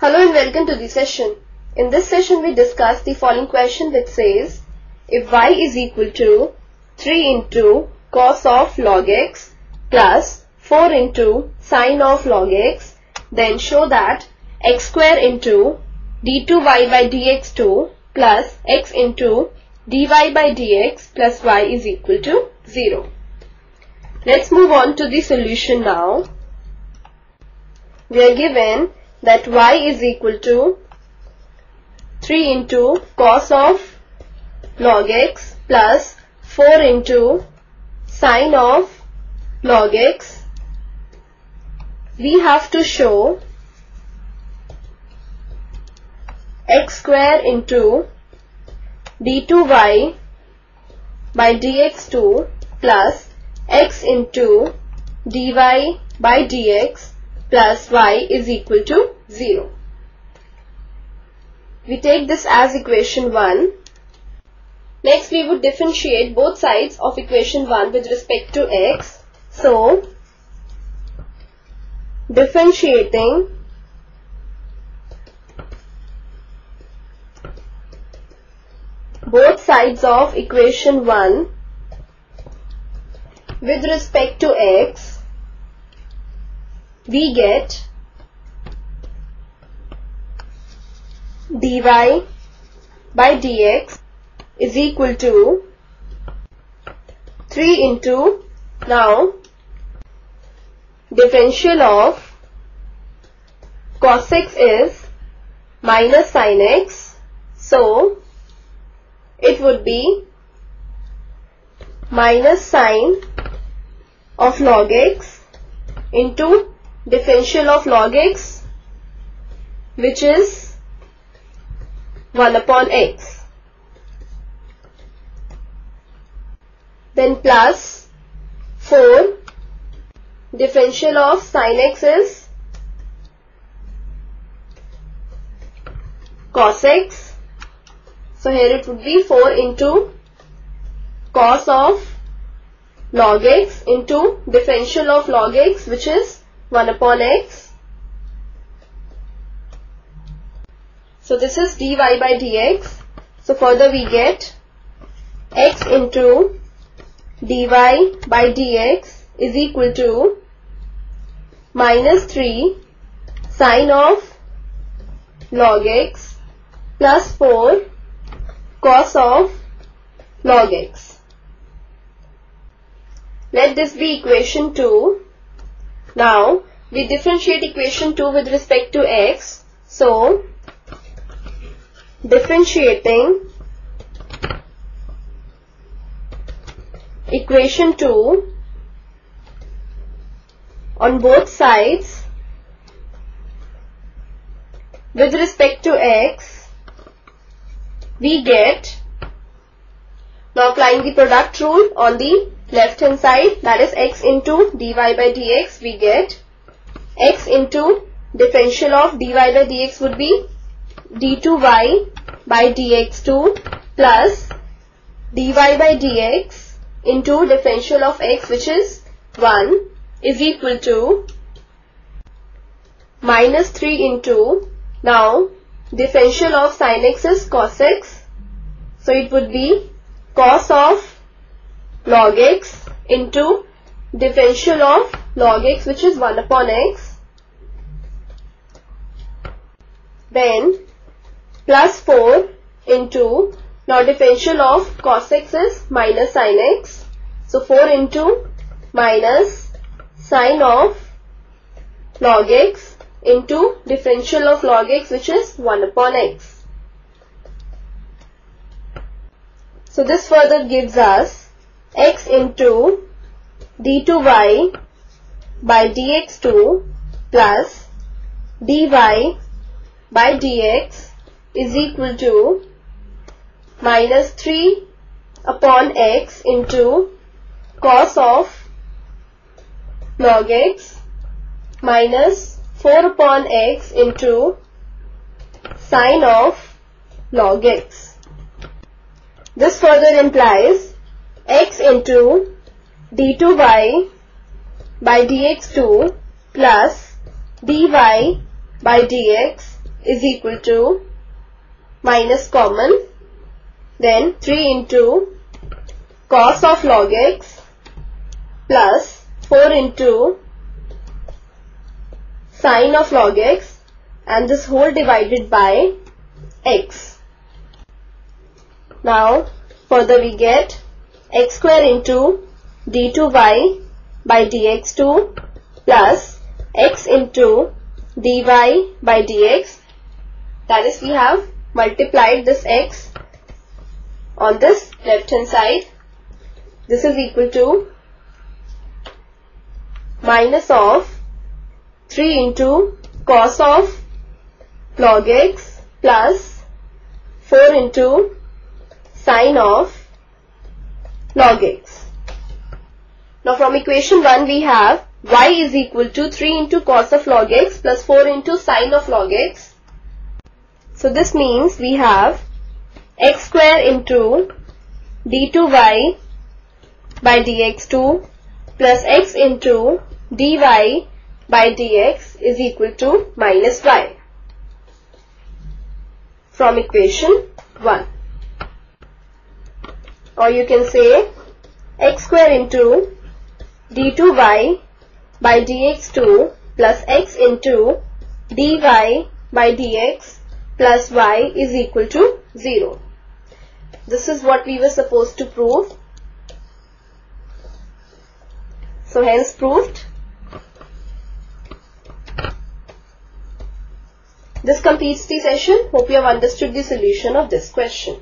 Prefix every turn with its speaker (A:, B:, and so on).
A: Hello and welcome to the session. In this session we discuss the following question that says if y is equal to 3 into cos of log x plus 4 into sine of log x then show that x square into d2y by dx2 plus x into dy by dx plus y is equal to 0. Let's move on to the solution now. We are given that y is equal to 3 into cos of log x plus 4 into sine of log x. We have to show x square into d2y by dx2 plus x into dy by dx plus y is equal to 0. We take this as equation 1. Next we would differentiate both sides of equation 1 with respect to x. So, differentiating both sides of equation 1 with respect to x we get dy by dx is equal to 3 into now differential of cos x is minus sin x. So it would be minus sine of log x into differential of log x which is 1 upon x. Then plus 4 differential of sin x is cos x. So here it would be 4 into cos of log x into differential of log x which is 1 upon x. So this is dy by dx. So further we get x into dy by dx is equal to minus 3 sine of log x plus 4 cos of log x. Let this be equation 2. Now, we differentiate equation 2 with respect to x. So, differentiating equation 2 on both sides with respect to x we get now applying the product rule on the left hand side that is x into dy by dx we get x into differential of dy by dx would be d2y by dx2 plus dy by dx into differential of x which is 1 is equal to minus 3 into now differential of sin x is cos x. So it would be cos of log x into differential of log x which is 1 upon x then plus 4 into now differential of cos x is minus sin x. So 4 into minus sine of log x into differential of log x which is 1 upon x. So this further gives us x into d2y by dx2 plus dy by dx is equal to minus 3 upon x into cos of log x minus 4 upon x into sine of log x. This further implies x into d2y by dx2 plus dy by dx is equal to minus common then 3 into cos of log x plus 4 into sine of log x and this whole divided by x. Now further we get x square into d2y by dx2 plus x into dy by dx. That is we have multiplied this x on this left hand side. This is equal to minus of 3 into cos of log x plus 4 into sine of log x. Now from equation 1 we have y is equal to 3 into cos of log x plus 4 into sine of log x. So this means we have x square into d2y by dx2 plus x into dy by dx is equal to minus y from equation 1 or you can say x square into d2y by dx2 plus x into dy by dx plus y is equal to 0. This is what we were supposed to prove. So hence proved. This completes the session. Hope you have understood the solution of this question.